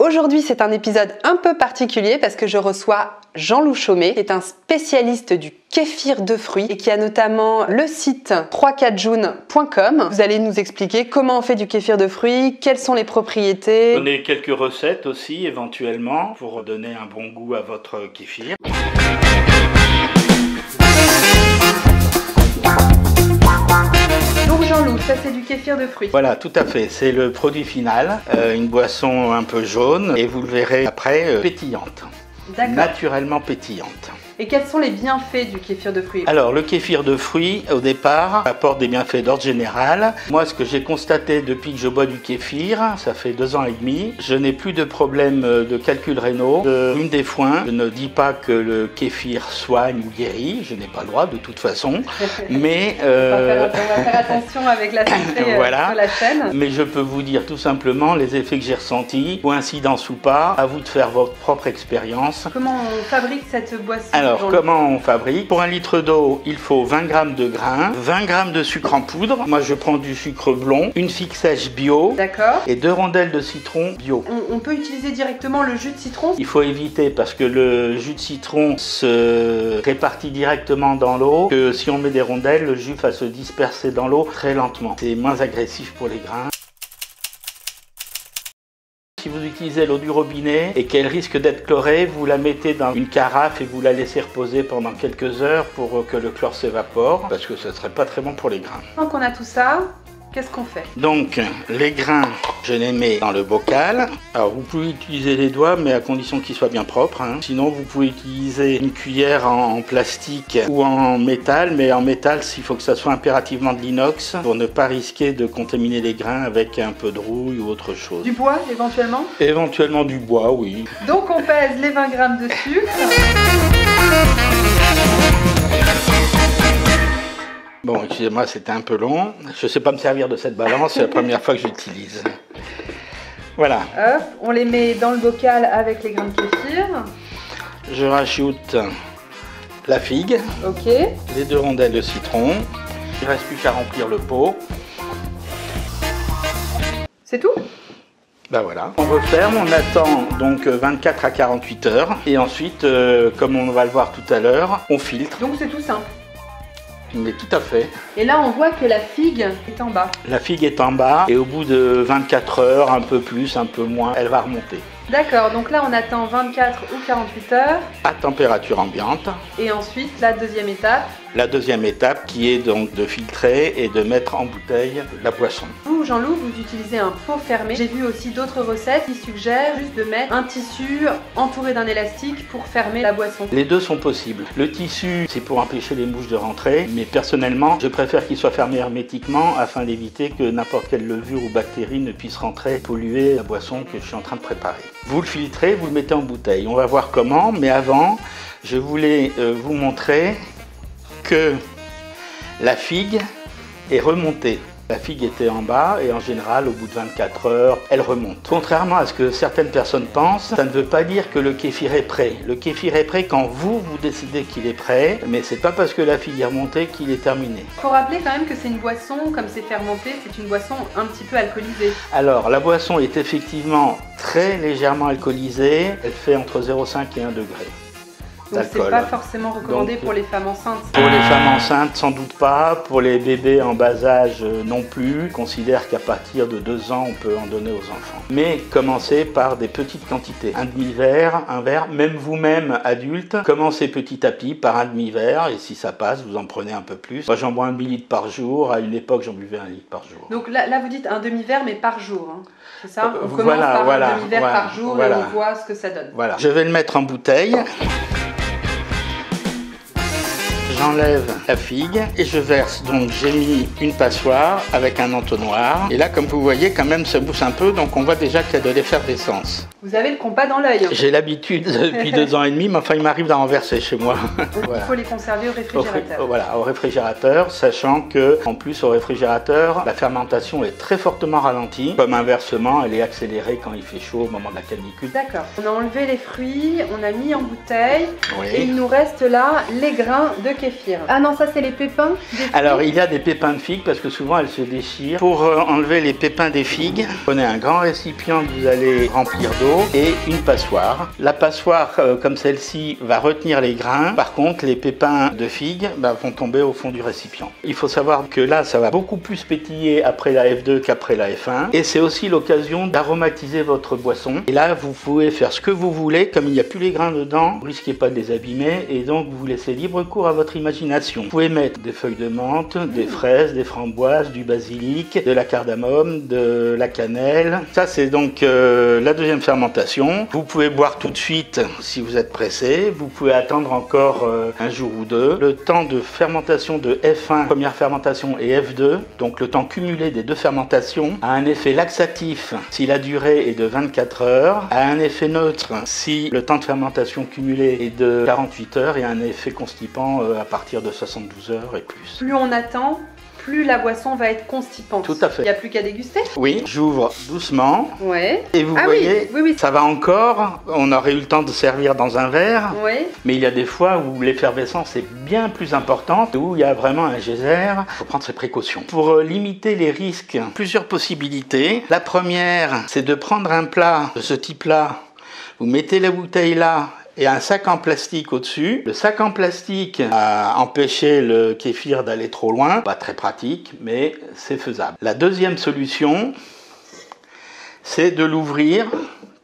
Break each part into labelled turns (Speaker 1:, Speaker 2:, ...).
Speaker 1: Aujourd'hui, c'est un épisode un peu particulier parce que je reçois Jean-Loup Chaumet, qui est un spécialiste du kéfir de fruits et qui a notamment le site 34joun.com. Vous allez nous expliquer comment on fait du kéfir de fruits, quelles sont les propriétés.
Speaker 2: Donner quelques recettes aussi éventuellement pour donner un bon goût à votre kéfir.
Speaker 1: C'est du kéfir de fruits.
Speaker 2: Voilà, tout à fait. C'est le produit final. Euh, une boisson un peu jaune et vous le verrez après euh, pétillante.
Speaker 1: D'accord.
Speaker 2: Naturellement pétillante.
Speaker 1: Et quels sont les bienfaits du kéfir de fruits
Speaker 2: Alors, le kéfir de fruits, au départ, apporte des bienfaits d'ordre général. Moi, ce que j'ai constaté depuis que je bois du kéfir, ça fait deux ans et demi, je n'ai plus de problème de calcul rénaux, de rhume des foins. Je ne dis pas que le kéfir soigne ou guérit, je n'ai pas le droit de toute façon, mais...
Speaker 1: on, va faire, on, va faire, attention avec la santé
Speaker 2: voilà.
Speaker 1: sur la chaîne.
Speaker 2: Mais je peux vous dire tout simplement les effets que j'ai ressentis, coïncidence ou pas, à vous de faire votre propre expérience.
Speaker 1: Comment on fabrique cette boisson
Speaker 2: Alors, comment on fabrique? Pour un litre d'eau, il faut 20 g de grains, 20 g de sucre en poudre. Moi, je prends du sucre blond, une figue sèche bio. Et deux rondelles de citron bio.
Speaker 1: On, on, peut utiliser directement le jus de citron?
Speaker 2: Il faut éviter parce que le jus de citron se répartit directement dans l'eau. Que si on met des rondelles, le jus va se disperser dans l'eau très lentement. C'est moins agressif pour les grains. Utilisez l'eau du robinet et qu'elle risque d'être chlorée, vous la mettez dans une carafe et vous la laissez reposer pendant quelques heures pour que le chlore s'évapore, parce que ce ne serait pas très bon pour les grains.
Speaker 1: Donc on a tout ça, qu'est-ce qu'on fait?
Speaker 2: Donc les grains, je les mets dans le bocal. Alors vous pouvez utiliser les doigts, mais à condition qu'ils soient bien propres. Hein. Sinon vous pouvez utiliser une cuillère en, en, plastique ou en métal, mais en métal il faut que ça soit impérativement de l'inox pour ne pas risquer de contaminer les grains avec un peu de rouille ou autre chose.
Speaker 1: Du bois éventuellement?
Speaker 2: Éventuellement du bois, oui.
Speaker 1: Donc on pèse les 20 grammes de sucre.
Speaker 2: Bon, excusez-moi, c'était un peu long. Je ne sais pas me servir de cette balance, c'est la première fois que j'utilise. Voilà.
Speaker 1: Hop, on les met dans le bocal avec les grains de kéfir.
Speaker 2: Je rajoute la figue.
Speaker 1: Ok.
Speaker 2: Les deux rondelles de citron. Il ne reste plus qu'à remplir le pot.
Speaker 1: C'est tout?
Speaker 2: Ben voilà. On referme, on attend donc 24 à 48 heures. Et ensuite, euh, comme on va le voir tout à l'heure, on filtre.
Speaker 1: Donc c'est tout simple
Speaker 2: mais tout à fait.
Speaker 1: Et là, on voit que la figue est en bas.
Speaker 2: La figue est en bas et au bout de 24 heures, un peu plus, un peu moins, elle va remonter.
Speaker 1: D'accord, donc là on attend 24 ou 48 heures.
Speaker 2: À température ambiante.
Speaker 1: Et ensuite, la deuxième étape
Speaker 2: La deuxième étape qui est donc de filtrer et de mettre en bouteille la boisson.
Speaker 1: Vous, Jean-Loup, vous utilisez un pot fermé. J'ai vu aussi d'autres recettes qui suggèrent juste de mettre un tissu entouré d'un élastique pour fermer la boisson.
Speaker 2: Les deux sont possibles. Le tissu, c'est pour empêcher les mouches de rentrer, mais personnellement, je préfère qu'il soit fermé hermétiquement afin d'éviter que n'importe quelle levure ou bactérie ne puisse rentrer et polluer la boisson que je suis en train de préparer. Vous le filtrez, vous le mettez en bouteille. On va voir comment, mais avant, je voulais euh, vous montrer que la figue est remontée. La figue était en bas et en général, au bout de 24 heures, elle remonte. Contrairement à ce que certaines personnes pensent, ça ne veut pas dire que le kéfir est prêt. Le kéfir est prêt quand vous, vous décidez qu'il est prêt, mais c'est pas parce que la figue est remontée qu'il est terminé.
Speaker 1: Il faut rappeler quand même que c'est une boisson, comme c'est fermenté, c'est une boisson un petit peu alcoolisée.
Speaker 2: Alors, la boisson est effectivement très légèrement alcoolisée. Elle fait entre 0,5 et 1 degré.
Speaker 1: Donc c'est pas forcément recommandé Donc, pour les femmes enceintes.
Speaker 2: Pour les femmes enceintes, sans doute pas. Pour les bébés en bas âge, non plus. On considère qu'à partir de 2 ans, on peut en donner aux enfants. Mais commencez par des petites quantités. Un demi-verre, un verre, même vous-même adulte, commencez petit à petit par un demi-verre. Et si ça passe, vous en prenez un peu plus. Moi, j'en bois un demi-litre par jour. À une époque, j'en buvais un litre par jour.
Speaker 1: Donc là, là vous dites un demi-verre, mais par jour. Hein. C'est ça? On
Speaker 2: Euh,
Speaker 1: commence
Speaker 2: voilà,
Speaker 1: par
Speaker 2: voilà,
Speaker 1: un demi-verre
Speaker 2: voilà,
Speaker 1: par jour et on voit ce que ça donne.
Speaker 2: Voilà. Je vais le mettre en bouteille. J'enlève la figue et je verse. Donc j'ai mis une passoire avec un entonnoir. Et là, comme vous voyez, quand même, ça bouge un peu. Donc on voit déjà qu'il y a de l'effervescence.
Speaker 1: Vous avez le compas dans l'œil.
Speaker 2: J'ai l'habitude depuis deux ans et demi, mais enfin, il m'arrive d'en renverser chez moi.
Speaker 1: Donc il faut les conserver au
Speaker 2: Au, fri-
Speaker 1: réfrigérateur.
Speaker 2: voilà, au réfrigérateur, sachant que en plus au réfrigérateur, la fermentation est très fortement ralentie. Comme inversement, elle est accélérée quand il fait chaud au moment de la canicule.
Speaker 1: D'accord. On a enlevé les fruits, on a mis en bouteille
Speaker 2: Oui.
Speaker 1: et il nous reste là les grains de kéfir. Kéfir. Ah non, ça c'est les pépins.
Speaker 2: Alors il y a des pépins de figues parce que souvent elles se déchirent. Pour euh, enlever les pépins des figues, prenez un grand récipient que vous allez remplir d'eau et une passoire. La passoire euh, comme celle-ci va retenir les grains. Par contre les pépins de figues bah, vont tomber au fond du récipient. Il faut savoir que là ça va beaucoup plus pétiller après la F2 qu'après la F1 et c'est aussi l'occasion d'aromatiser votre boisson. Et là vous pouvez faire ce que vous voulez comme il n'y a plus les grains dedans, vous risquez pas de les abîmer et donc vous laissez libre cours à votre Vous pouvez mettre des feuilles de menthe, des fraises, des framboises, du basilic, de la cardamome, de la cannelle. Ça c'est donc euh, la deuxième fermentation. Vous pouvez boire tout de suite si vous êtes pressé. Vous pouvez attendre encore euh, un jour ou deux. Le temps de fermentation de F1, première fermentation, et F2, donc le temps cumulé des deux fermentations, a un effet laxatif si la durée est de 24 heures, a un effet neutre si le temps de fermentation cumulé est de 48 heures et un effet constipant euh, à partir de 72 heures et plus.
Speaker 1: Plus on attend, plus la boisson va être constipante.
Speaker 2: Tout à fait.
Speaker 1: Il n'y a plus qu'à déguster
Speaker 2: Oui, j'ouvre doucement.
Speaker 1: Ouais.
Speaker 2: Et vous
Speaker 1: Ah
Speaker 2: voyez,
Speaker 1: oui, oui.
Speaker 2: ça va encore. On aurait eu le temps de servir dans un verre.
Speaker 1: Oui.
Speaker 2: Mais il y a des fois où l'effervescence est bien plus importante, où il y a vraiment un geyser. Il faut prendre ses précautions. Pour euh, limiter les risques, plusieurs possibilités. La première, c'est de prendre un plat de ce type-là. Vous mettez la bouteille là et un sac en plastique au-dessus. Le sac en plastique a empêché le kéfir d'aller trop loin. Pas très pratique, mais c'est faisable. La deuxième solution, c'est de l'ouvrir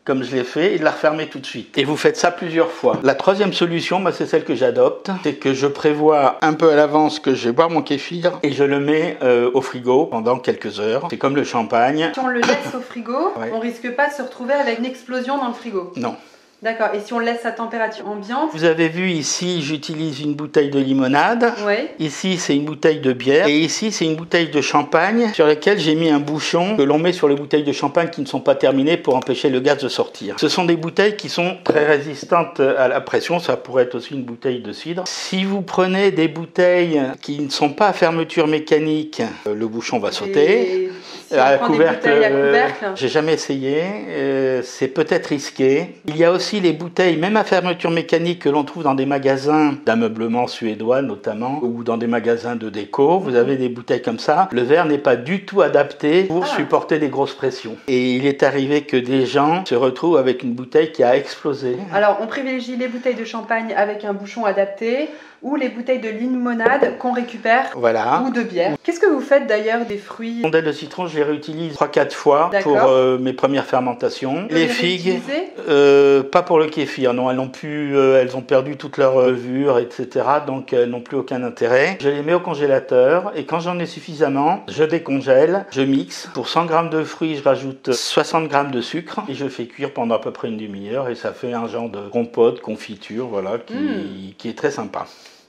Speaker 2: comme je l'ai fait et de la refermer tout de suite. Et vous faites ça plusieurs fois. La troisième solution, c'est celle que j'adopte, c'est que je prévois un peu à l'avance que je vais boire mon kéfir et je le mets euh, au frigo pendant quelques heures. C'est comme le champagne.
Speaker 1: Si on le laisse au frigo,
Speaker 2: Ouais.
Speaker 1: on risque pas de se retrouver avec une explosion dans le frigo.
Speaker 2: Non.
Speaker 1: D'accord. Et si on laisse à température ambiante?
Speaker 2: Vous avez vu ici, j'utilise une bouteille de limonade.
Speaker 1: Oui.
Speaker 2: Ici, c'est une bouteille de bière. Et ici, c'est une bouteille de champagne sur laquelle j'ai mis un bouchon que l'on met sur les bouteilles de champagne qui ne sont pas terminées pour empêcher le gaz de sortir. Ce sont des bouteilles qui sont très résistantes à la pression. Ça pourrait être aussi une bouteille de cidre. Si vous prenez des bouteilles qui ne sont pas à fermeture mécanique, euh, le bouchon va sauter.
Speaker 1: Et
Speaker 2: À couvercle, euh,
Speaker 1: couvercle
Speaker 2: j'ai jamais essayé. euh, c'est peut-être risqué. Il y a aussi les bouteilles, même à fermeture mécanique, que l'on trouve dans des magasins d'ameublement suédois notamment, ou dans des magasins de déco. Vous avez des bouteilles comme ça. Le verre n'est pas du tout adapté pour
Speaker 1: Ah.
Speaker 2: supporter des grosses pressions. Et il est arrivé que des gens se retrouvent avec une bouteille qui a explosé.
Speaker 1: Alors, on privilégie les bouteilles de champagne avec un bouchon adapté ou les bouteilles de limonade qu'on récupère
Speaker 2: Voilà.
Speaker 1: ou de bière. Qu'est-ce que vous faites d'ailleurs des fruits
Speaker 2: Rondelles de citron, je les réutilise 3-4 fois pour euh, mes premières fermentations.
Speaker 1: Vous
Speaker 2: Les
Speaker 1: les
Speaker 2: figues, euh, pas pour le kéfir, non, elles n'ont plus, euh, elles ont perdu toute leur euh, levure, etc. Donc elles n'ont plus aucun intérêt. Je les mets au congélateur et quand j'en ai suffisamment, je décongèle, je mixe. Pour 100 grammes de fruits, je rajoute 60 grammes de sucre et je fais cuire pendant à peu près une demi-heure et ça fait un genre de compote, confiture, voilà, qui,
Speaker 1: Mm.
Speaker 2: qui est très sympa.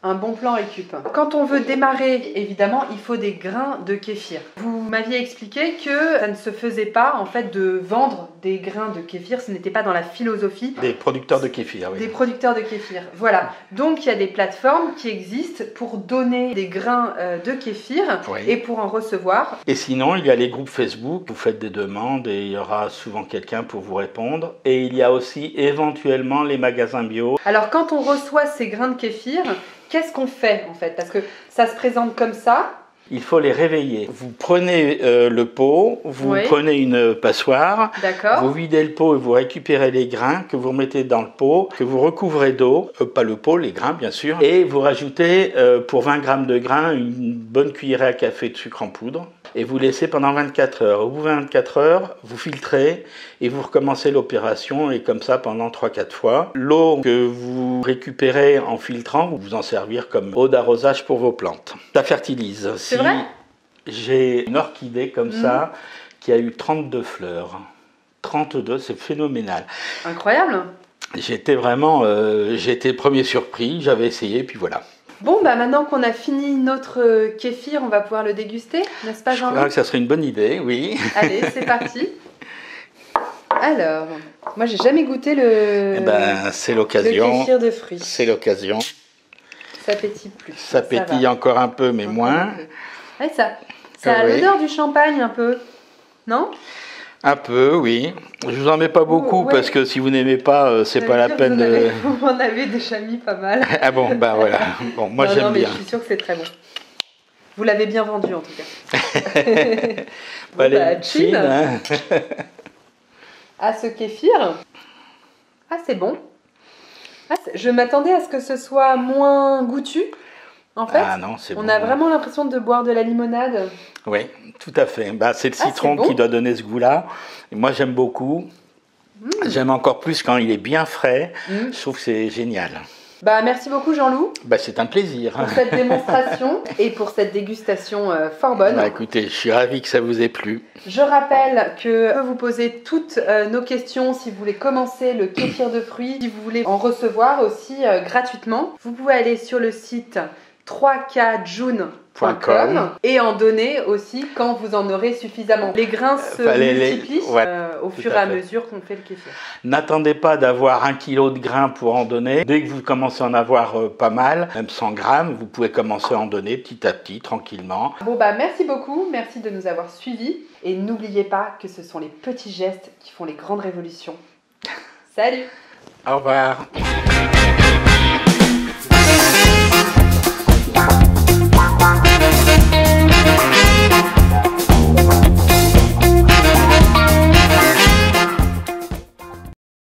Speaker 1: Un bon plan récup. Quand on veut démarrer, évidemment, il faut des grains de kéfir. Vous m'aviez expliqué que ça ne se faisait pas en fait de vendre des grains de kéfir, ce n'était pas dans la philosophie
Speaker 2: Des producteurs de kéfir, oui.
Speaker 1: des producteurs de kéfir. Voilà. Donc il y a des plateformes qui existent pour donner des grains euh, de kéfir
Speaker 2: Oui.
Speaker 1: et pour en recevoir.
Speaker 2: Et sinon, il y a les groupes Facebook, vous faites des demandes et il y aura souvent quelqu'un pour vous répondre. Et il y a aussi éventuellement les magasins bio.
Speaker 1: Alors quand on reçoit ces grains de kéfir, qu'est-ce qu'on fait en fait? Parce que ça se présente comme ça.
Speaker 2: Il faut les réveiller. Vous prenez euh, le pot, vous
Speaker 1: Oui.
Speaker 2: prenez une passoire, vous videz le pot et vous récupérez les grains que vous remettez dans le pot, que vous recouvrez d'eau, euh, pas le pot, les grains bien sûr, et vous rajoutez euh, pour 20 grammes de grains une bonne cuillerée à café de sucre en poudre. Et vous laissez pendant 24 heures. Au bout de 24 heures, vous filtrez et vous recommencez l'opération et comme ça pendant 3-4 fois. L'eau que vous récupérez en filtrant, vous vous en servir comme eau d'arrosage pour vos plantes. Ça fertilise.
Speaker 1: C'est vrai
Speaker 2: J'ai une orchidée comme
Speaker 1: Mhm.
Speaker 2: ça qui a eu 32 fleurs. 32, c'est phénoménal.
Speaker 1: Incroyable.
Speaker 2: J'étais vraiment, euh, j'étais premier surpris, j'avais essayé, puis voilà.
Speaker 1: Bon, bah maintenant qu'on a fini notre euh, kéfir, on va pouvoir le déguster, n'est-ce pas
Speaker 2: Je
Speaker 1: Jean-Luc
Speaker 2: crois que ça serait une bonne idée, oui.
Speaker 1: Allez, c'est parti. Alors, moi j'ai jamais goûté le,
Speaker 2: Eh ben, c'est
Speaker 1: le
Speaker 2: l'occasion.
Speaker 1: kéfir de fruits.
Speaker 2: C'est l'occasion.
Speaker 1: Ça pétille plus.
Speaker 2: Ça pétille
Speaker 1: va.
Speaker 2: encore un peu, mais
Speaker 1: Encore
Speaker 2: moins.
Speaker 1: un peu. Ouais, ça, ça a
Speaker 2: oui.
Speaker 1: l'odeur du champagne un peu. Non?
Speaker 2: Un peu, oui. Je vous en mets pas beaucoup
Speaker 1: ouais.
Speaker 2: parce que si vous n'aimez pas, euh, c'est pas la peine
Speaker 1: vous en
Speaker 2: de.
Speaker 1: Vous en avez déjà mis pas mal.
Speaker 2: Ah bon, bah voilà. Bon, moi j'aime bien.
Speaker 1: je suis sûre que c'est très bon. Vous l'avez bien vendu en tout cas. Bon, bah,
Speaker 2: chin. hein.
Speaker 1: Ah, ce kéfir. Ah, c'est bon. Ah, je m'attendais à ce que ce soit moins goûtu. En fait,
Speaker 2: Ah non, c'est
Speaker 1: on
Speaker 2: bon.
Speaker 1: a vraiment l'impression de boire de la limonade.
Speaker 2: Oui, tout à fait. Bah, c'est le
Speaker 1: Ah,
Speaker 2: citron
Speaker 1: bon.
Speaker 2: qui doit donner ce goût-là. Moi j'aime beaucoup.
Speaker 1: Mmh.
Speaker 2: J'aime encore plus quand il est bien frais.
Speaker 1: Mm.
Speaker 2: Je trouve que c'est génial.
Speaker 1: Bah, merci beaucoup Jean-Loup
Speaker 2: Bah, c'est un plaisir.
Speaker 1: pour cette démonstration et pour cette dégustation euh, fort bonne.
Speaker 2: Bah, écoutez, je suis ravi que ça vous ait plu.
Speaker 1: Je rappelle que je peux vous poser toutes euh, nos questions si vous voulez commencer le kéfir de fruits, si vous voulez en recevoir aussi euh, gratuitement. Vous pouvez aller sur le site 3kjune.com et en donner aussi quand vous en aurez suffisamment. Les grains se
Speaker 2: Enfin, les- les-
Speaker 1: multiplient
Speaker 2: ouais,
Speaker 1: euh, au fur et à mesure qu'on fait le kéfir.
Speaker 2: N'attendez pas d'avoir un kilo de grains pour en donner. Dès que vous commencez à en avoir euh, pas mal, même 100 grammes, vous pouvez commencer à en donner petit à petit, tranquillement.
Speaker 1: Bon bah merci beaucoup, merci de nous avoir suivis et n'oubliez pas que ce sont les petits gestes qui font les grandes révolutions. Salut
Speaker 2: Au revoir.